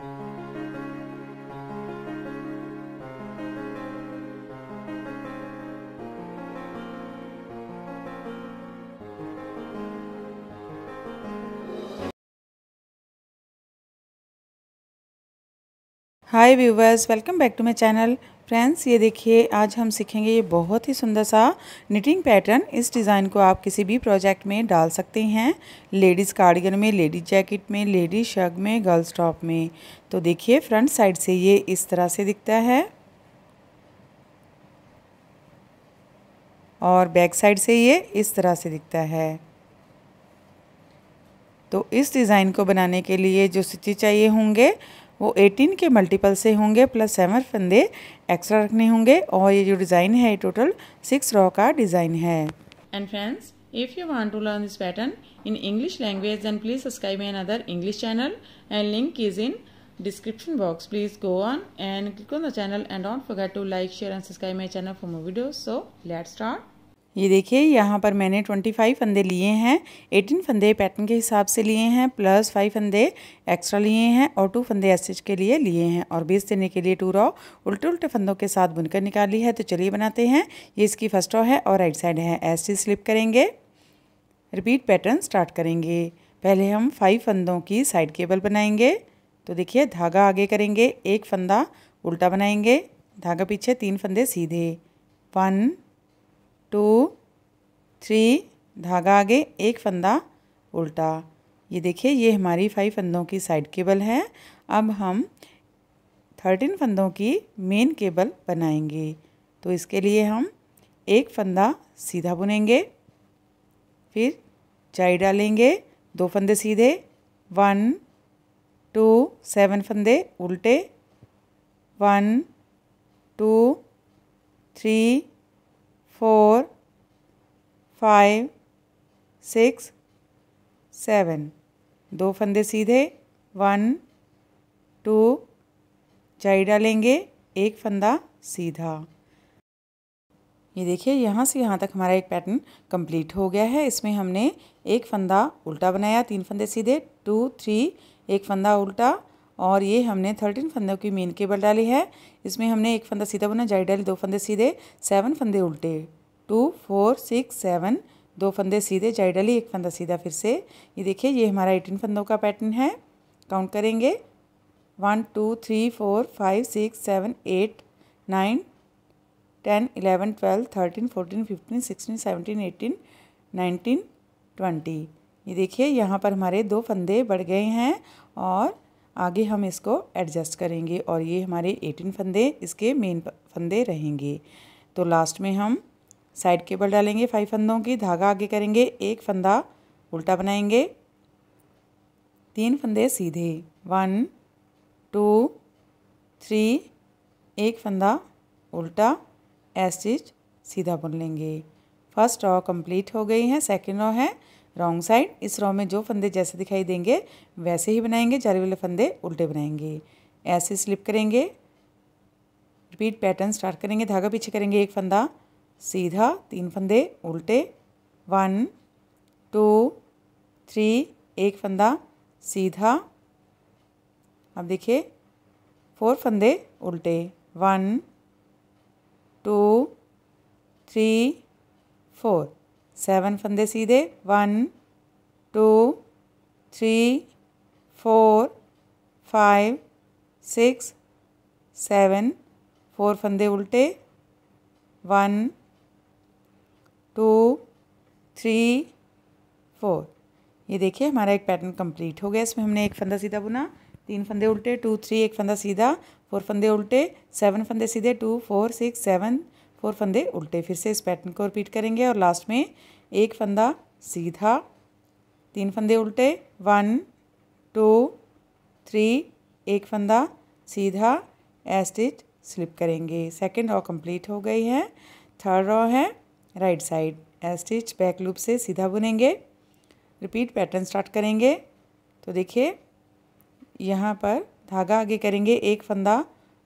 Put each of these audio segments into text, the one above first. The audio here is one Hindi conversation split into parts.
Thank you. Hi viewers welcome back to my channel friends ये देखिए, आज हम सीखेंगे ये बहुत ही सुंदर सा निटिंग पैटर्न इस डिज़ाइन को आप किसी भी प्रोजेक्ट में डाल सकते हैं. लेडीज़ कार्डिगन में लेडीज़ जैकेट में लेडीज़ शर्ग में गर्ल्स टॉप में. तो देखिए फ्रंट साइड से ये इस तरह से दिखता है. और बैक साइड से ये इस तरह से दिखता है. तो इस डिज़ाइन को बनाने के लिए जो स्टिच चाहिए होंगे वो 18 के मल्टीपल से होंगे प्लस सेवन फंदे एक्स्ट्रा रखने होंगे और ये जो डिज़ाइन है टोटल सिक्स रॉ का डिज़ाइन है। And friends if you want to learn this pattern in English language and please subscribe another English channel and link is in description box please go on and click on the channel and don't forget to like share and subscribe my channel for more video so let start ये देखिए, यहाँ पर मैंने 25 फंदे लिए हैं 18 फंदे पैटर्न के हिसाब से लिए हैं प्लस 5 फंदे एक्स्ट्रा लिए हैं और टू फंदे एसएच के लिए लिए हैं और बेस देने के लिए टू रॉ उल्टे उल्टे फंदों के साथ बुनकर निकाली है। तो चलिए बनाते हैं। ये इसकी फ़र्स्ट रॉ है और राइट साइड है। एस स्लिप करेंगे। रिपीट पैटर्न स्टार्ट करेंगे। पहले हम फाइव फंदों की साइड केबल बनाएँगे। तो देखिए, धागा आगे करेंगे। एक फंदा उल्टा बनाएँगे। धागा पीछे तीन फंदे सीधे। वन टू, थ्री, धागा आगे, एक फंदा उल्टा। ये देखिए, ये हमारी फाइव फंदों की साइड केबल है। अब हम थर्टीन फंदों की मेन केबल बनाएँगे। तो इसके लिए हम एक फंदा सीधा बुनेंगे, फिर चाई डालेंगे, दो फंदे सीधे वन टू सेवन फंदे उल्टे one two three four, five, six, seven. दो फंदे सीधे, वन, टू चाई डालेंगे, एक फंदा सीधा। ये देखिए, यहाँ से यहाँ तक हमारा एक पैटर्न कंप्लीट हो गया है। इसमें हमने एक फंदा उल्टा बनाया, तीन फंदे सीधे टू थ्री एक फंदा उल्टा और ये हमने थर्टीन फंदों की मेन केबल डाली है। इसमें हमने एक फंदा सीधा बुना जाई डाली, दो फंदे सीधे सेवन फंदे उल्टे। टू फोर सिक्स सेवन दो फंदे सीधे जाई डाली, एक फंदा सीधा फिर से। ये देखिए, ये हमारा एटीन फंदों का पैटर्न है। काउंट करेंगे। One two three four five six seven eight nine ten eleven twelve thirteen fourteen fifteen sixteen seventeen eighteen nineteen twenty ये देखिए, यहाँ पर हमारे दो फंदे बढ़ गए हैं और आगे हम इसको एडजस्ट करेंगे और ये हमारे 18 फंदे, इसके मेन फंदे रहेंगे। तो लास्ट में हम साइड केबल डालेंगे फाइव फंदों की, धागा आगे करेंगे, एक फंदा उल्टा बनाएँगे, तीन फंदे सीधे वन टू थ्री एक फंदा उल्टा एस्टिच सीधा बुन लेंगे। फ़र्स्ट रॉ कंप्लीट हो गई है सेकेंड रॉ है रॉन्ग साइड इस रॉ में जो फंदे जैसे दिखाई देंगे, वैसे ही बनाएँगे, जारी वाले फंदे उल्टे बनाएँगे। ऐसे स्लिप करेंगे रिपीट पैटर्न स्टार्ट करेंगे, धागा पीछे करेंगे एक फंदा, सीधा तीन फंदे उल्टे वन टू थ्री एक फंदा, सीधा, अब देखिए फोर फंदे उल्टे one two three four seven फंदे सीधे one two three four five six seven four फंदे उल्टे वन टू थ्री फोर ये देखिए हमारा एक पैटर्न कंप्लीट हो गया। इसमें हमने एक फंदा सीधा बुना, तीन फंदे उल्टे टू थ्री एक फंदा सीधा फोर फंदे उल्टे सेवन फंदे सीधे two four six seven four फंदे उल्टे। फिर से इस पैटर्न को रिपीट करेंगे और लास्ट में एक फंदा सीधा, तीन फंदे उल्टे वन टू थ्री एक फंदा सीधा एस्टिच स्लिप करेंगे। सेकेंड रॉ कंप्लीट हो गई है। थर्ड रॉ है right side a stitch back loop से सीधा बुनेंगे। रिपीट पैटर्न स्टार्ट करेंगे। तो देखिए, यहाँ पर धागा आगे करेंगे, एक फंदा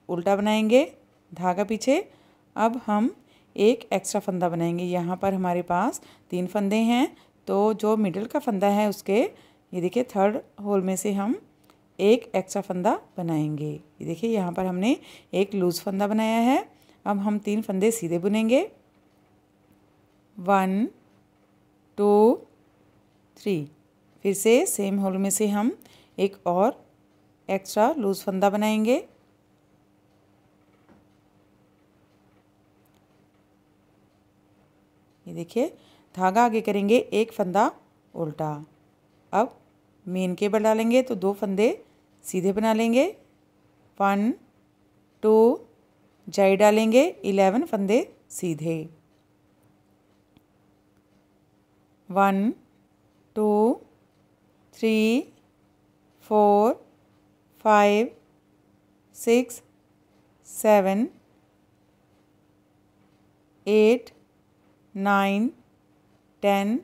उल्टा बनाएँगे, धागा पीछे। अब हम एक एक्स्ट्रा फंदा बनाएँगे। यहाँ पर हमारे पास तीन फंदे हैं। तो जो मिडल का फंदा है उसके, ये देखिए थर्ड होल में से हम एक एक्स्ट्रा फंदा बनाएँगे। ये देखिए यहाँ पर हमने एक लूज़ फंदा बनाया है। अब हम तीन फंदे सीधे बुनेंगे। वन टू थ्री फिर से सेम होल में से हम एक और एक्स्ट्रा लूज़ फंदा बनाएँगे। देखिए, धागा आगे करेंगे, एक फंदा उल्टा। अब मेन केबल डालेंगे तो दो फंदे सीधे बना लेंगे। वन टू जाई डालेंगे इलेवन फंदे सीधे। One two three four five six seven eight nine, ten,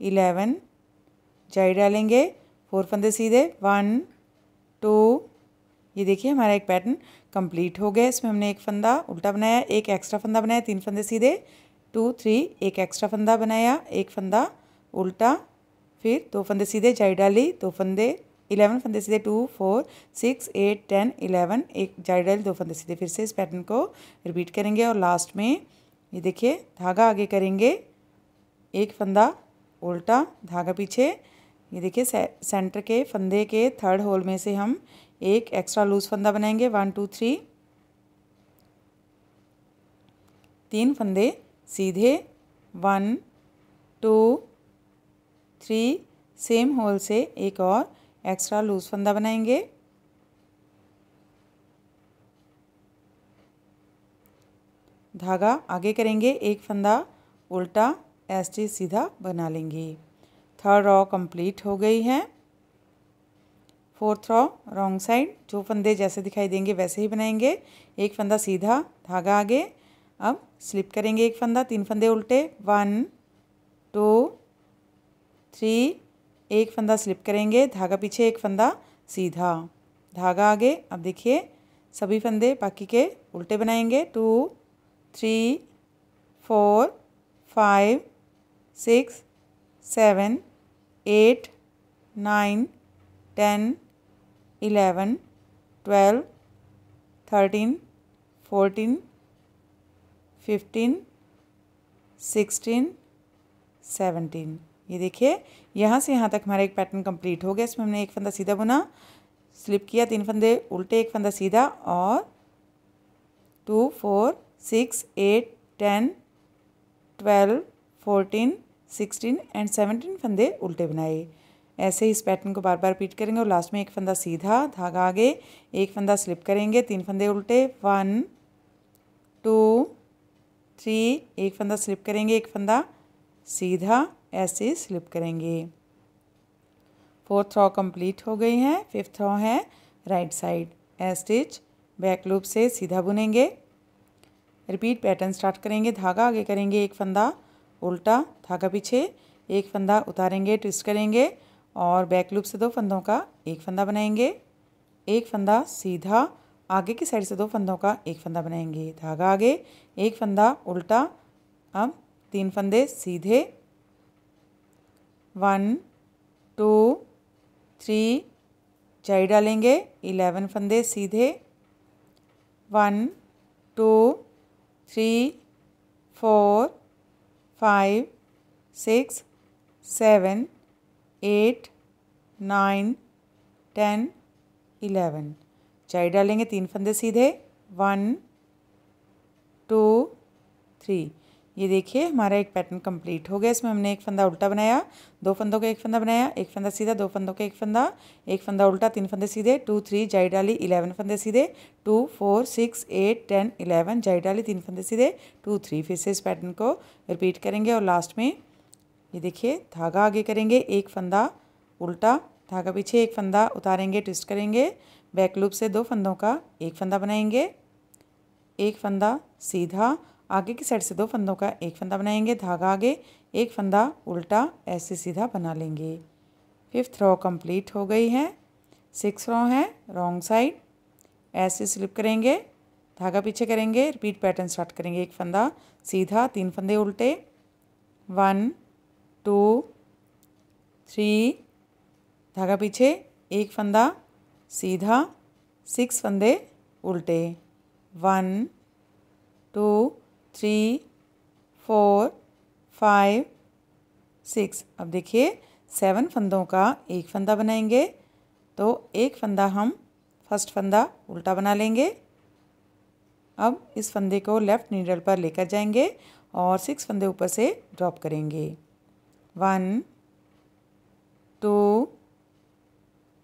eleven जाई डालेंगे। फोर फंदे सीधे, वन, टू, ये देखिए हमारा एक पैटर्न कंप्लीट हो गया। इसमें हमने एक फंदा उल्टा बनाया, एक एक्स्ट्रा फंदा बनाया, तीन फंदे सीधे, टू, थ्री, एक एक्स्ट्रा फंदा बनाया, एक फंदा उल्टा, फिर दो फंदे सीधे जाई डाली, दो फंदे, इलेवन फंदे सीधे, two, four, six, eight, ten, eleven, एक जाई डाली, दो फंदे सीधे, फिर से इस पैटर्न को रिपीट करेंगे। और लास्ट में ये देखिए धागा आगे करेंगे। एक फंदा उल्टा धागा पीछे। ये देखिए से, सेंटर के फंदे के थर्ड होल में से हम एक एक्स्ट्रा लूज फंदा बनाएँगे। वन टू थ्री तीन फंदे सीधे। One two three same hole से एक और एक्स्ट्रा लूज फंदा बनाएँगे। धागा आगे करेंगे, एक फंदा उल्टा एस्टी सीधा बना लेंगे। थर्ड रॉ कंप्लीट हो गई है। फोर्थ रॉ रॉन्ग साइड, जो फंदे जैसे दिखाई देंगे वैसे ही बनाएँगे। एक फंदा सीधा, धागा आगे। अब स्लिप करेंगे एक फंदा, तीन फंदे उल्टे। वन, टू, थ्री, एक फंदा स्लिप करेंगे, धागा पीछे एक फंदा सीधा। धागा आगे, अब देखिए, सभी फंदे बाकी के उल्टे बनाएँगे। Two three four five six seven eight nine ten eleven twelve thirteen fourteen fifteen sixteen seventeen ये देखिए, यहाँ से यहाँ तक हमारा एक पैटर्न कंप्लीट हो गया। इसमें हमने एक फंदा सीधा बुना स्लिप किया, तीन फंदे, उल्टे एक फंदा सीधा और two four six, eight, ten, twelve, fourteen, sixteen and seventeen फंदे उल्टे बनाए। ऐसे ही इस पैटर्न को बार बार रिपीट करेंगे और लास्ट में एक फंदा सीधा धागा आगे, एक फंदा स्लिप करेंगे, तीन फंदे उल्टे वन टू थ्री एक फंदा स्लिप करेंगे, एक फंदा सीधा, ऐसे स्लिप करेंगे। फोर्थ रॉ कंप्लीट हो गई है फिफ्थ रॉ है right side a stitch back loop से सीधा बुनेंगे। रिपीट पैटर्न स्टार्ट करेंगे, धागा आगे करेंगे, एक फंदा उल्टा, धागा पीछे, एक फंदा उतारेंगे ट्विस्ट करेंगे और बैक लूप से दो फंदों का एक फंदा बनाएँगे, एक फंदा सीधा आगे की साइड से दो फंदों का एक फंदा बनाएँगे, धागा आगे, एक फंदा उल्टा, अब तीन फंदे सीधे वन टू थ्री चाई डालेंगे इलेवन फंदे सीधे one two three, four, five, six, seven, eight, nine, ten, eleven. चाय डालेंगे, तीन फंदे सीधे। One, two, three. ये देखिए, हमारा एक पैटर्न कंप्लीट हो गया। इसमें हमने एक फंदा उल्टा बनाया, दो फंदों का एक फंदा बनाया, एक फंदा सीधा, दो फंदों का एक फंदा एक फंदा उल्टा, तीन फंदे सीधे टू थ्री जाई डाली इलेवन फंदे सीधे two four six eight ten eleven जाई डाली, तीन फंदे सीधे टू थ्री फिर से इस पैटर्न को रिपीट करेंगे और लास्ट में ये देखिए, धागा आगे करेंगे, एक फंदा उल्टा, धागा पीछे एक फंदा उतारेंगे ट्विस्ट करेंगे बैक लूप से दो फंदों का एक फंदा बनाएँगे, एक फंदा सीधा आगे की साइड से दो फंदों का एक फंदा बनाएँगे, धागा आगे, एक फंदा उल्टा, ऐसे सीधा बना लेंगे। फिफ्थ रो कंप्लीट हो गई है। सिक्स रो है रॉन्ग साइड ऐसे स्लिप करेंगे, धागा पीछे करेंगे रिपीट पैटर्न स्टार्ट करेंगे। एक फंदा सीधा, तीन फंदे उल्टे। वन टू थ्री धागा पीछे, एक फंदा सीधा सिक्स फंदे उल्टे। One two three four five six अब देखिए सेवन फंदों का एक फंदा बनाएँगे। तो एक फंदा हम फ़र्स्ट फंदा उल्टा बना लेंगे। अब इस फंदे को लेफ़्ट नीडल पर लेकर जाएँगे और सिक्स फंदे ऊपर से ड्रॉप करेंगे। One two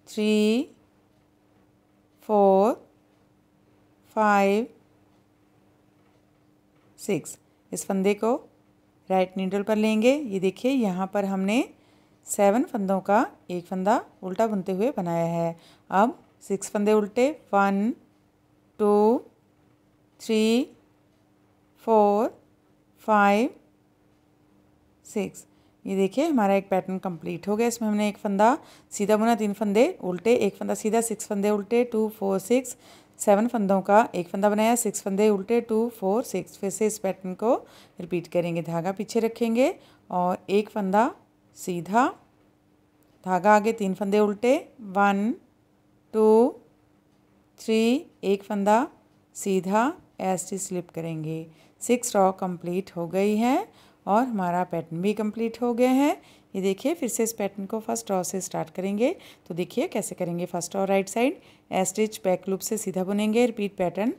three four five six. इस फंदे को राइट नीडल पर लेंगे। ये देखिए, यहाँ पर हमने सेवन फंदों का एक फंदा उल्टा बुनते हुए बनाया है। अब सिक्स फंदे उल्टे one two three four five six ये देखिए, हमारा एक पैटर्न कंप्लीट हो गया। इसमें हमने एक फंदा सीधा बुना, तीन फंदे उल्टे, एक फंदा सीधा सिक्स फंदे उल्टे टू फोर सिक्स सेवन फंदों का एक फंदा बनाया, सिक्स फंदे उल्टे, टू, फोर, सिक्स, फिर से इस पैटर्न को रिपीट करेंगे, धागा पीछे रखेंगे और एक फंदा सीधा, धागा आगे तीन फंदे उल्टे, वन, टू, थ्री, एक फंदा सीधा एस टी स्लिप करेंगे। सिक्स रॉ कंप्लीट हो गई है और हमारा पैटर्न भी कंप्लीट हो गया है। ये देखिए, फिर से इस पैटर्न को फ़र्स्ट रॉ से स्टार्ट करेंगे। तो देखिए, कैसे करेंगे फ़र्स्ट और right side S stitch back loop से सीधा बुनेंगे रिपीट पैटर्न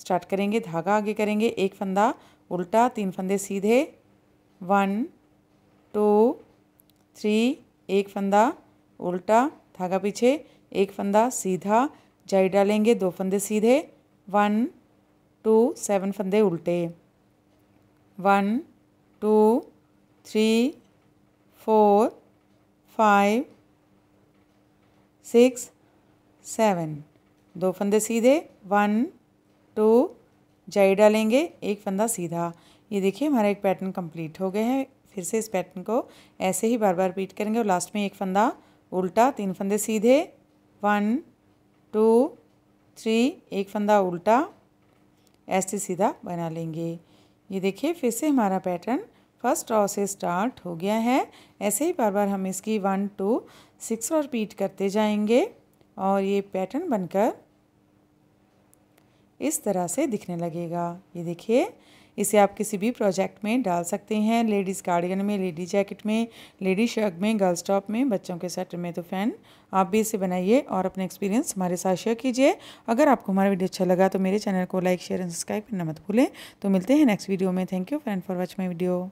स्टार्ट करेंगे, धागा आगे करेंगे, एक फंदा उल्टा, तीन फंदे सीधे। वन टू थ्री एक फंदा उल्टा, धागा पीछे, एक फंदा सीधा, जाई डालेंगे, दो फंदे सीधे। वन टू सेवन फंदे उल्टे। One two, three, four, five, six, seven. दो फंदे सीधे। वन, टू जाई डालेंगे। एक फंदा सीधा। ये देखिए, हमारा एक पैटर्न कंप्लीट हो गया है। फिर से इस पैटर्न को ऐसे ही बार बार रिपीट करेंगे और लास्ट में एक फंदा उल्टा, तीन फंदे सीधे। वन, टू, थ्री, एक फंदा उल्टा। ऐसे सीधा बना लेंगे। ये देखिए, फिर से हमारा पैटर्न फ़र्स्ट रॉ से स्टार्ट हो गया है। ऐसे ही बार बार हम इसकी वन, टू, सिक्स और रिपीट करते जाएँगे और ये पैटर्न बनकर इस तरह से दिखने लगेगा। ये देखिए, इसे आप किसी भी प्रोजेक्ट में डाल सकते हैं। लेडीज़ कार्डिगन में, लेडी जैकेट में, लेडी शर्ट में, गर्ल्स टॉप में, बच्चों के सेट में। तो फ़ैन आप भी इसे बनाइए और अपने एक्सपीरियंस हमारे साथ शेयर कीजिए। अगर आपको हमारा वीडियो अच्छा लगा तो मेरे चैनल को लाइक, शेयर एंड सब्सक्राइब करना मत भूलें। तो मिलते हैं नेक्स्ट वीडियो में। Thank you friend for watch my video.